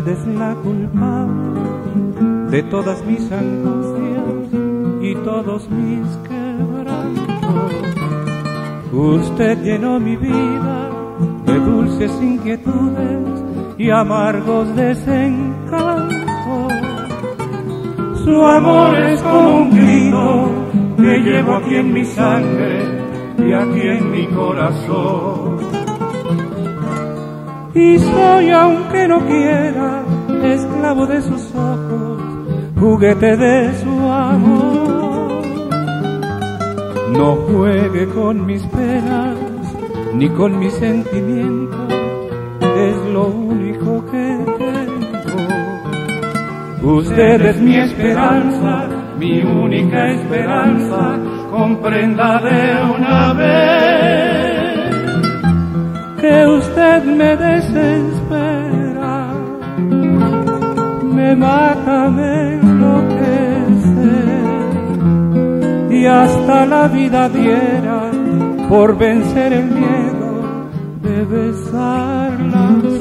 Usted es la culpable de todas mis angustias y todos mis quebrantos. Usted llenó mi vida de dulces inquietudes y amargos desencantos. Su amor es como un grito que llevo aquí en mi sangre y aquí en mi corazón. Y soy, aunque no quiera, esclavo de sus ojos, juguete de su amor. No juegue con mis penas ni con mis sentimientos, es lo único que tengo. Usted es mi esperanza, mi única esperanza, comprenda de una vez que usted me desespera, me mata, me enloquece y hasta la vida diera por vencer el miedo de besarla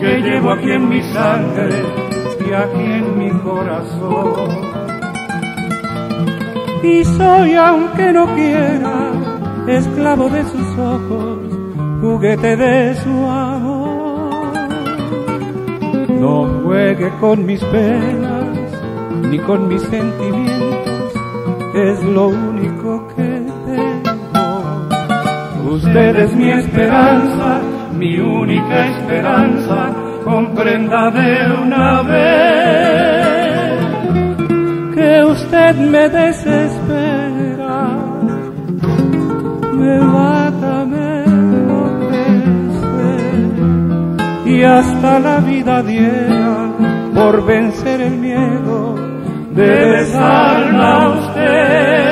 que llevo aquí en mi sangre y aquí en mi corazón. Y soy, aunque no quiera, esclavo de sus ojos, juguete de su amor. No juegue con mis penas ni con mis sentimientos, es lo único que tengo. Usted es mi esperanza, mi única esperanza, comprenda de una vez que usted me desespera, me mata, me enloquece y hasta la vida diera por vencer el miedo de besarla a usted.